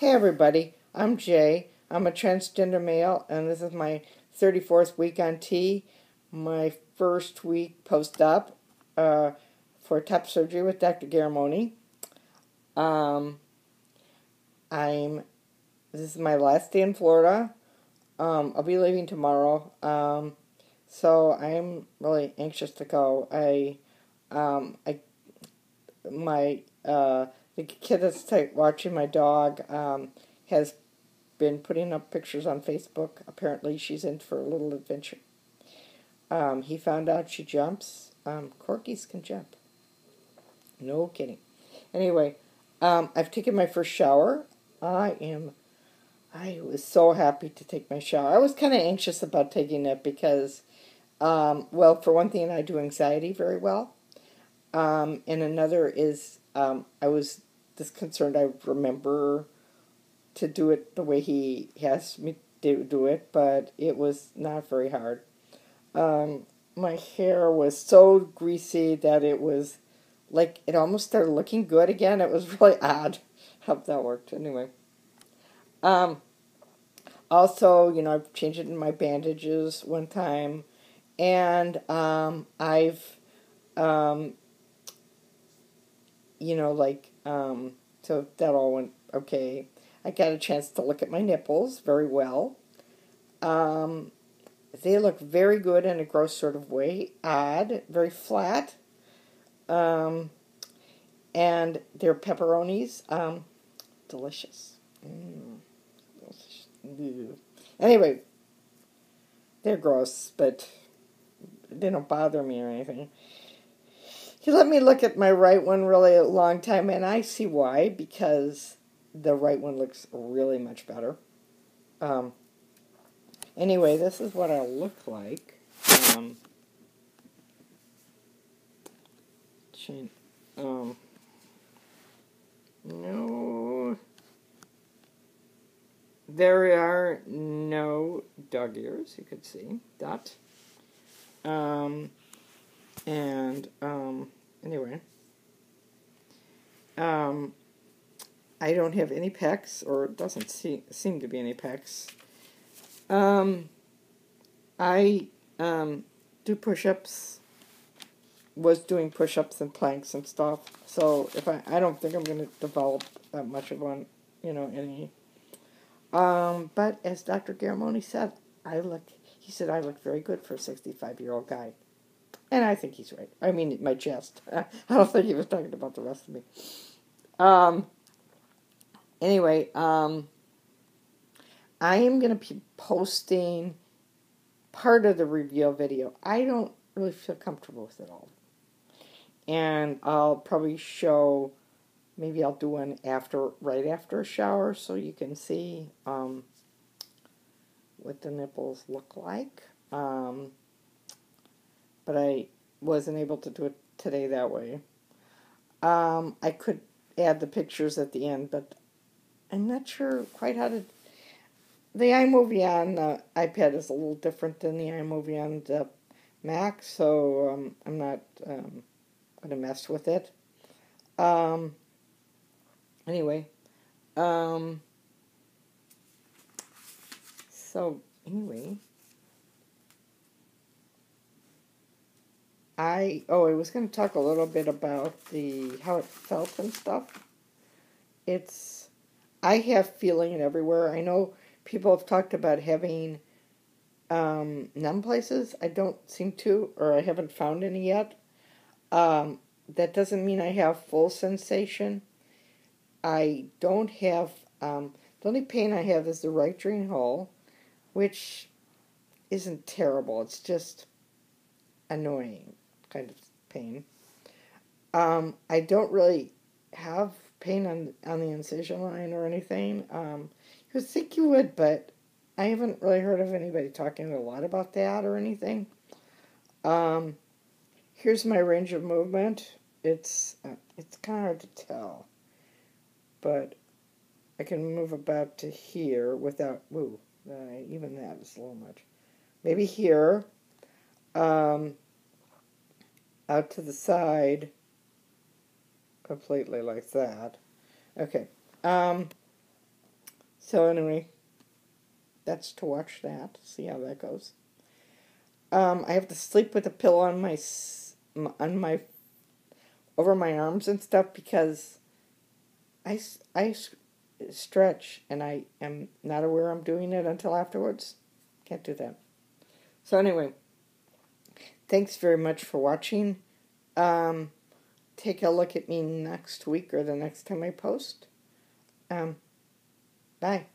Hey everybody, I'm Jay. I'm a transgender male, and this is my 34th week on T, my first week post op uh, for top surgery with Dr. Garramone. Um, I'm. This is my last day in Florida. Um, I'll be leaving tomorrow. Um, so I'm really anxious to go. I, um, I, my uh, the kid that's watching my dog um, has been putting up pictures on Facebook. Apparently, she's in for a little adventure. Um, he found out she jumps. Um, can jump. No kidding. Anyway, um, I've taken my first shower. I am. I was so happy to take my shower. I was kind of anxious about taking it because, um, well, for one thing, I do anxiety very well. Um, and another is um, I was disconcerted. I remember to do it the way he has me to do it, but it was not very hard. Um, my hair was so greasy that it was like it almost started looking good again. It was really odd how that worked. Anyway, um, also, you know, I've changed it in my bandages one time, and um, I've um, you know, like, um, so that all went okay. I got a chance to look at my nipples very well. Um, they look very good in a gross sort of way, odd, very flat. Um, and they're pepperonis. Um, delicious. Mm. Anyway, they're gross, but they don't bother me or anything. He let me look at my right one really a long time, and I see why, because the right one looks really much better. Um, anyway, this is what I look like. Um, um, no, there are no dog ears, you could see that. Um, and um, anyway, um, I don't have any pecs, or doesn't see, seem to be any pecs. Um, I um, do push-ups, was doing push-ups and planks and stuff. So if I, I don't think I'm going to develop that much of one, you know, any. Um, but as Dr. Garramone said, I look, he said I look very good for a 65-year-old guy. And I think he's right. I mean, my chest. I don't think he was talking about the rest of me. Um, anyway, um, I am going to be posting part of the reveal video. I don't really feel comfortable with it all. And I'll probably show, maybe I'll do one after, right after a shower so you can see um, what the nipples look like. Um, but I wasn't able to do it today that way. Um, I could add the pictures at the end, but I'm not sure quite how to. The iMovie on the iPad is a little different than the iMovie on the Mac, so um, I'm not um, going to mess with it. Um, anyway, um, so anyway. I oh I was going to talk a little bit about the how it felt and stuff. It's I have feeling it everywhere. I know people have talked about having um, numb places. I don't seem to, or I haven't found any yet. Um, that doesn't mean I have full sensation. I don't have um, the only pain I have is the right drain hole, which isn't terrible. It's just annoying kind of pain. Um, I don't really have pain on on the incision line or anything. Um, you would think you would, but I haven't really heard of anybody talking a lot about that or anything. Um, here's my range of movement. It's uh, it's kind of hard to tell, but I can move about to here without. Ooh, uh, even that is a little much. Maybe here. Um, out to the side completely like that. Okay. Um, So anyway, that's to watch that. See how that goes. Um, I have to sleep with a pillow on my on my over my arms and stuff because I I stretch and I am not aware I'm doing it until afterwards. Can't do that. So anyway, thanks very much for watching. Um, take a look at me next week or the next time I post. Um, bye.